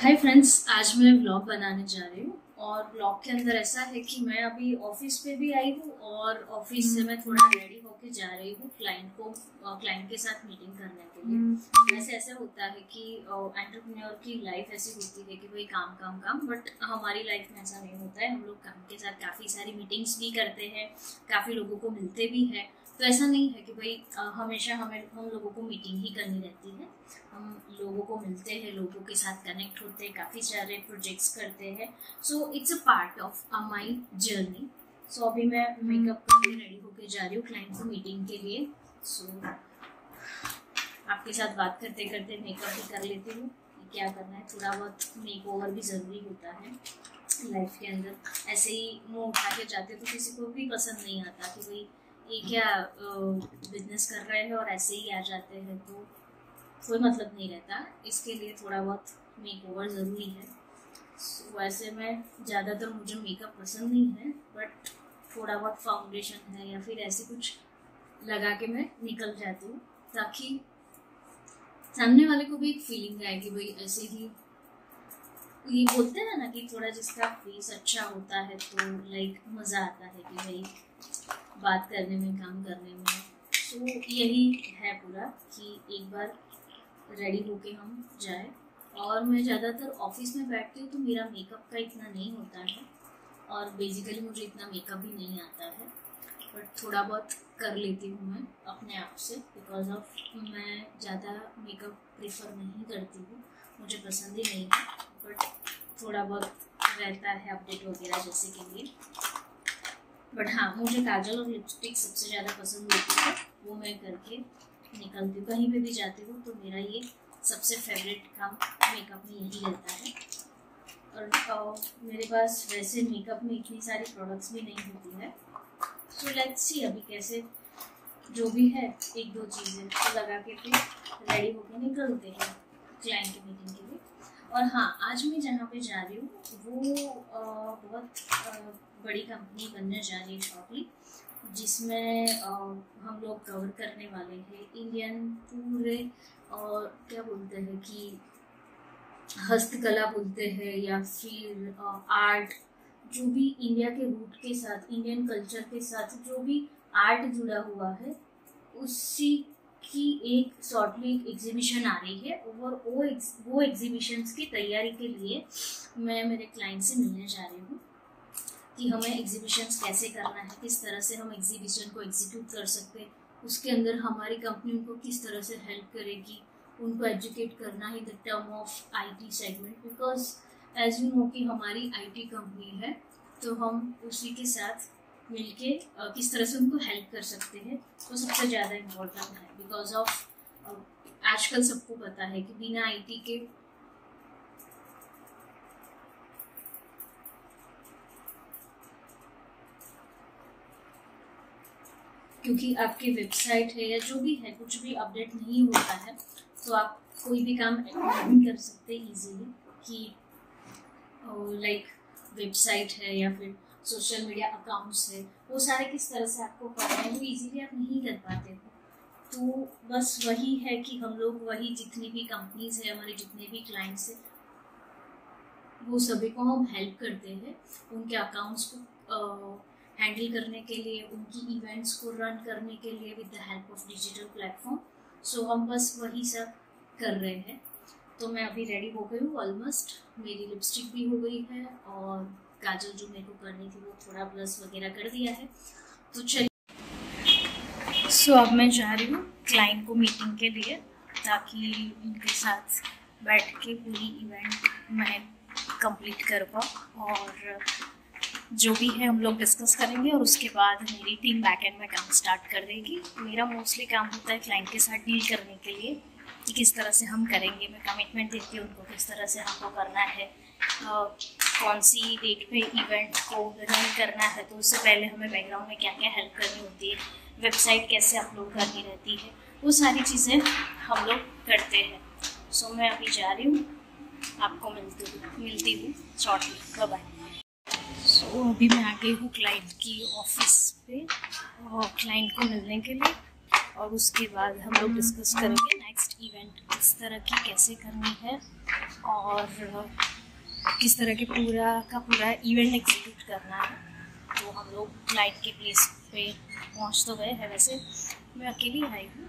Hi friends आज मैं vlog बनाने जा रही हूँ और व्लॉग के अंदर ऐसा है कि मैं अभी ऑफ़िस पे भी आई हूँ और ऑफ़िस से मैं थोड़ा रेडी होके जा रही हूँ क्लाइंट को क्लाइंट के साथ मीटिंग करने के लिए। वैसे ऐसा होता है कि एंटरप्रेन्योर की लाइफ ऐसी होती है कि भाई काम काम काम बट हमारी लाइफ में ऐसा नहीं होता है। हम लोग काम के साथ काफ़ी सारी मीटिंग्स भी करते हैं काफ़ी लोगों को मिलते भी हैं। तो ऐसा नहीं है कि भाई हमेशा हमें हम लोगों को मीटिंग ही करनी रहती है। हम लोगों को मिलते हैं लोगों के साथ कनेक्ट होते हैं काफ़ी सारे प्रोजेक्ट्स करते हैं। So it's a part of my journey so अभी मैं मेकअप करके रेडी होके जा रही हूँ क्लाइंट को मीटिंग के लिए। सो so, आपके साथ बात करते करते मेकअप भी कर लेती हूँ। क्या करना है? थोड़ा बहुत मेक ओवर भी ज़रूरी होता है लाइफ के अंदर। ऐसे ही मुँह उठा के जाते तो किसी को भी पसंद नहीं आता कि भाई ये क्या बिज़नेस कर रहे हैं और ऐसे ही आ जाते हैं तो कोई मतलब नहीं रहता। इसके लिए थोड़ा बहुत मेक ओवर ज़रूरी है। So, वैसे मैं ज़्यादातर मुझे मेकअप पसंद नहीं है बट थोड़ा बहुत फाउंडेशन है या फिर ऐसे कुछ लगा के मैं निकल जाती हूँ ताकि सामने वाले को भी एक फीलिंग आए कि भाई ऐसे ही ये बोलते हैं ना कि थोड़ा जिसका फेस अच्छा होता है तो लाइक मज़ा आता है कि भाई बात करने में, काम करने में। तो यही है पूरा कि एक बार रेडी होके हम जाए। और मैं ज़्यादातर ऑफ़िस में बैठती हूँ तो मेरा मेकअप का इतना नहीं होता है। और बेसिकली मुझे इतना मेकअप भी नहीं आता है। बट थोड़ा बहुत कर लेती हूँ मैं अपने आप से बिकॉज़ ऑफ़ मैं ज़्यादा मेकअप प्रेफर नहीं करती हूँ। मुझे पसंद ही नहीं है। बट थोड़ा बहुत रहता है अपडेट वगैरह जैसे के लिए। बट हाँ मुझे काजल और लिपस्टिक सबसे ज़्यादा पसंद होती है, वो मैं करके निकलती हूँ। कहीं पे भी जाती हूँ तो मेरा ये सबसे फेवरेट काम मेकअप में यही रहता है। और मेरे पास वैसे मेकअप में इतनी सारी प्रोडक्ट्स भी नहीं होती है। सो लेट्स सी अभी कैसे, जो भी है, एक दो चीज़ें तो लगा के फिर रेडी होकर निकलते हैं क्लाइंट मीटिंग के लिए। और हाँ आज मैं जहाँ पे जा रही हूँ वो आ, बहुत आ, बड़ी कंपनी बनने जा रही है शॉर्टली जिसमें हम लोग कवर करने वाले हैं इंडियन पूरे और क्या बोलते हैं कि हस्तकला बोलते हैं या फिर आर्ट जो भी इंडिया के रूट के साथ इंडियन कल्चर के साथ जो भी आर्ट जुड़ा हुआ है उसी की एक शॉर्टली एग्जीबिशन आ रही है और वो वो एग्जीबिशंस की तैयारी के लिए मैं, मेरे क्लाइंट से मिलने जा रही हूँ कि हमें एग्जीबिशंस कैसे करना है, किस तरह से हम एग्जीबिशन को एग्जीक्यूट कर सकते हैं, उसके अंदर हमारी कंपनी उनको किस तरह से हेल्प करेगी, उनको एजुकेट करना ही the term of IT segment because as you know कि हमारी आईटी कंपनी है तो हम उसी के साथ मिलके किस तरह से उनको हेल्प कर सकते हैं, वो सबसे ज़्यादा इम्पोर्टेंट है। बिकॉज़ ऑफ़ आजकल सबको पता है कि बिना आईटी के क्योंकि आपकी वेबसाइट है या जो भी है, कुछ भी अपडेट नहीं होता है तो आप कोई भी काम नहीं कर सकते इजीली कि लाइक वेबसाइट है या फिर सोशल मीडिया अकाउंट्स है, वो सारे किस तरह से आपको करना है, वो इजीली आप नहीं कर पाते हो। तो बस वही है कि हम लोग वही जितनी भी कंपनीज़ है, हमारे जितने भी क्लाइंट्स हैं, वो सभी को हम हेल्प करते हैं उनके अकाउंट्स को हैंडल करने के लिए, उनकी इवेंट्स को रन करने के लिए with the help of digital platform so हम बस वही सब कर रहे हैं। तो मैं अभी रेडी हो गई हूँ ऑलमोस्ट मेरी लिपस्टिक भी हो गई है और काजल जो मेरे को करनी थी वो थोड़ा ब्लस वगैरह कर दिया है। तो चलिए। सो so, अब मैं जा रही हूँ क्लाइंट को मीटिंग के लिए ताकि उनके साथ बैठ के पूरी इवेंट मैं कंप्लीट कर पाऊँ और जो भी है हम लोग डिस्कस करेंगे और उसके बाद मेरी टीम बैक एंड में काम स्टार्ट कर देगी। मेरा मोस्टली काम होता है क्लाइंट के साथ डील करने के लिए कि किस तरह से हम करेंगे। मैं कमिटमेंट देती हूँ उनको किस तरह से हमको करना है। कौन सी डेट पे इवेंट को रन करना है तो उससे पहले हमें बैकग्राउंड में क्या क्या हेल्प करनी होती है वेबसाइट कैसे अपलोड करनी रहती है वो सारी चीज़ें हम लोग करते हैं। सो so, मैं अभी जा रही हूँ आपको मिलती हूँ मिलती हूँ शॉर्टली बाय सो अभी मैं आ गई हूँ क्लाइंट की ऑफ़िस पे और क्लाइंट को मिलने के लिए और उसके बाद हम लोग डिस्कस करेंगे नेक्स्ट इवेंट किस तरह की कैसे करनी है और किस तरह के पूरा का पूरा इवेंट एग्जीक्यूट करना है तो हम लोग नाइट के प्लेस पे पहुँच तो गए हैं वैसे। मैं अकेली आई हूँ।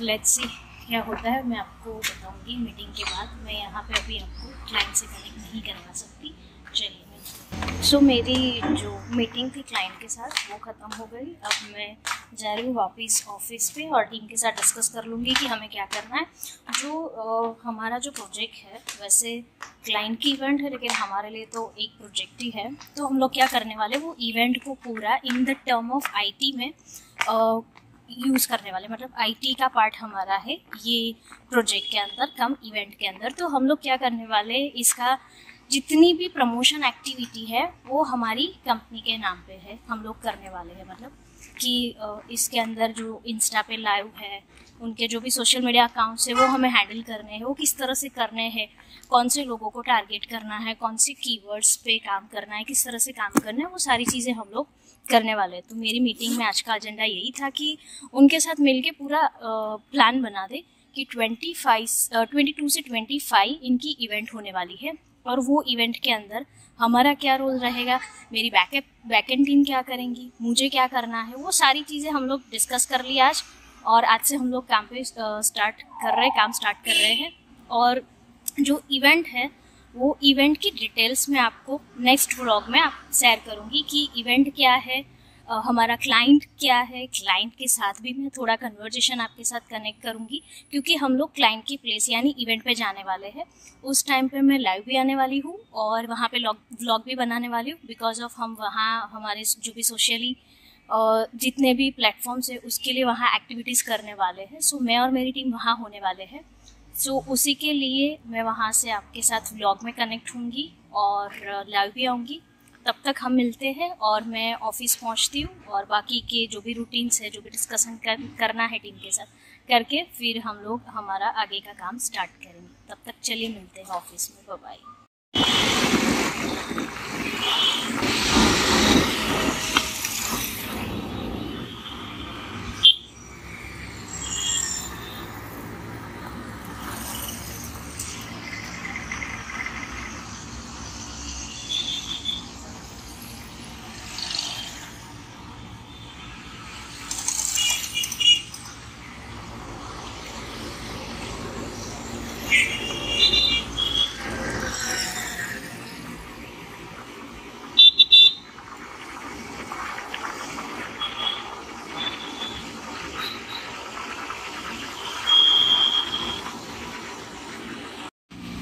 लेट्स सी क्या होता है। मैं आपको बताऊँगी मीटिंग के बाद। मैं यहाँ पे अभी आपको क्लाइंट से कनेक्ट नहीं करवा सकती। चलिए। सो मेरी जो मीटिंग थी क्लाइंट के साथ वो ख़त्म हो गई। अब मैं जा रही हूँ वापस ऑफ़िस पे और टीम के साथ डिस्कस कर लूँगी कि हमें क्या करना है। जो आ, हमारा जो प्रोजेक्ट है वैसे क्लाइंट की इवेंट है लेकिन हमारे लिए तो एक प्रोजेक्ट ही है। तो हम लोग क्या करने वाले वो इवेंट को पूरा in the term of IT में यूज़ करने वाले मतलब आईटी का पार्ट हमारा है ये प्रोजेक्ट के अंदर कम इवेंट के अंदर। तो हम लोग क्या करने वाले इसका जितनी भी प्रमोशन एक्टिविटी है, वो हमारी कंपनी के नाम पे है। हम लोग करने वाले हैं मतलब कि इसके अंदर जो इंस्टा पे लाइव है, उनके जो भी सोशल मीडिया अकाउंट्स है, वो हमें हैंडल करने हैं। वो किस तरह से करने हैं, कौन से लोगों को टारगेट करना है, कौन से कीवर्ड्स पे काम करना है, किस तरह से काम करना है, वो सारी चीज़ें हम लोग करने वाले हैं। तो मेरी मीटिंग में आज का एजेंडा यही था कि उनके साथ मिलके पूरा प्लान बना दे कि ट्वेंटी फाइव ट्वेंटी टू से ट्वेंटी फाइव इनकी इवेंट होने वाली है। और वो इवेंट के अंदर, हमारा क्या रोल रहेगा, मेरी बैकअप बैकेंड टीम क्या करेंगी, मुझे क्या करना है, वो सारी चीज़ें हम लोग डिस्कस कर लिया आज और आज से हम लोग काम पे स्टार्ट कर रहे हैं, काम स्टार्ट कर रहे हैं और जो इवेंट है, वो इवेंट की डिटेल्स में आपको नेक्स्ट व्लॉग में आप शेयर करूँगी कि इवेंट क्या है हमारा क्लाइंट क्या है? क्लाइंट के साथ भी मैं थोड़ा कन्वर्जेशन आपके साथ कनेक्ट करूँगी, क्योंकि हम लोग क्लाइंट की प्लेस यानी इवेंट पे जाने वाले हैं। उस टाइम पे मैं लाइव भी आने वाली हूँ और वहाँ पे व्लॉग भी बनाने वाली हूँ बिकॉज़ ऑफ़ हम वहाँ, हमारे जो भी सोशली और जितने भी प्लेटफॉर्म्स है, उसके लिए वहाँ एक्टिविटीज़ करने वाले हैं। सो मैं और मेरी टीम वहाँ होने वाले हैं। सो उसी के लिए मैं वहाँ से आपके साथ व्लॉग में कनेक्ट होंगी और लाइव भी आऊँगी। तब तक हम मिलते हैं और मैं ऑफ़िस पहुँचती हूँ और बाकी के जो भी रूटीन्स है जो भी डिस्कशन कर, करना है टीम के साथ करके फिर हम लोग हमारा आगे का काम स्टार्ट करेंगे। तब तक चलिए मिलते हैं ऑफ़िस में। बाय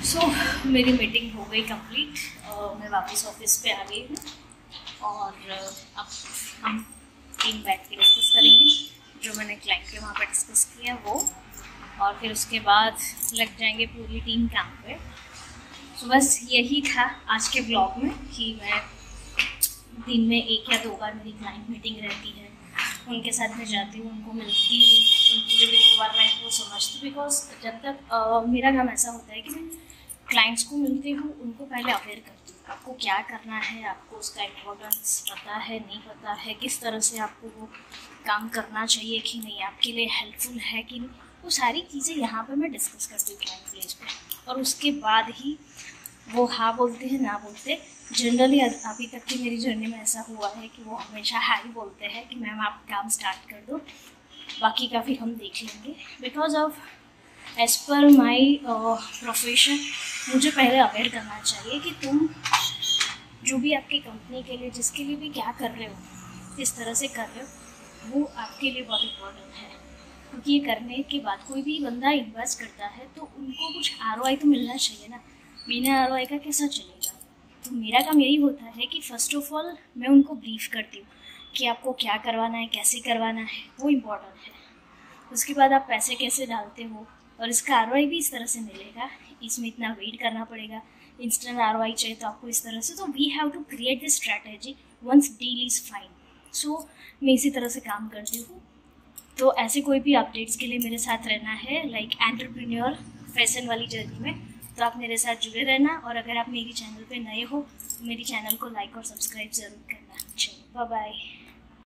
सो so, मेरी मीटिंग हो गई कंप्लीट मैं वापस ऑफ़िस पे आ गई हूँ और अब हम टीम बैठ के डिस्कस करेंगे जो मैंने क्लाइंट के वहाँ पर डिस्कस किया वो। और फिर उसके बाद लग जाएँगे पूरी टीम काम पे। तो बस यही था आज के ब्लॉग में कि मैं दिन में एक या दो बार मेरी क्लाइंट मीटिंग रहती है। उनके साथ मैं जाती हूँ उनको मिलती हूँ उनकी जो रिक्वायरमेंट वो समझती बिकॉज़ जब तक आ, मेरा काम ऐसा होता है कि मैं क्लाइंट्स को मिलती हूँ, उनको पहले अवेयर करती हूँ, आपको क्या करना है, आपको उसका इम्पोर्टेंस पता है, नहीं पता है, किस तरह से आपको वो काम करना चाहिए कि नहीं, आपके लिए हेल्पफुल है कि नहीं, वो सारी चीज़ें यहाँ पर मैं डिस्कस करती हूँ क्लाइंट प्लेस पर और उसके बाद ही वो हाँ बोलते हैं, ना बोलते जनरली अभी तक की मेरी जर्नी में ऐसा हुआ है कि वो हमेशा हाँ ही बोलते हैं कि मैम आप काम स्टार्ट कर दो, बाकी का फिर हम देख लेंगे। Because of as per my profession मुझे पहले अवेयर करना चाहिए कि तुम जो भी आपकी कंपनी के लिए, जिसके लिए भी क्या कर रहे हो, किस तरह से कर रहे हो, वो आपके लिए बहुत इम्पोर्टेंट है। क्योंकि ये करने के बाद कोई भी बंदा इन्वेस्ट करता है तो उनको कुछ आरओआई तो मिलना चाहिए ना। बिना आर का कैसा चलेगा? तो मेरा काम यही होता है कि फ़र्स्ट ऑफ़ ऑल मैं उनको ब्रीफ करती हूँ कि आपको क्या करवाना है, कैसे करवाना है, वो इम्पोर्टेंट है। उसके बाद आप पैसे कैसे डालते हो, और इसका आरओआई भी इस तरह से मिलेगा। इसमें इतना वेट करना पड़ेगा इंस्टेंट आर चाहिए तो आपको इस तरह से। तो we have to create this strategy once deal is fine so मैं इसी तरह से काम करती हूँ। तो ऐसे कोई भी अपडेट्स के लिए मेरे साथ रहना है लाइक एंटरप्रेन्योर फ़ैशन वाली जर्नी में तो आप मेरे साथ जुड़े रहना। और अगर आप मेरी चैनल पे नए हो, मेरी चैनल को लाइक और सब्सक्राइब ज़रूर करना। चलो बाय बाय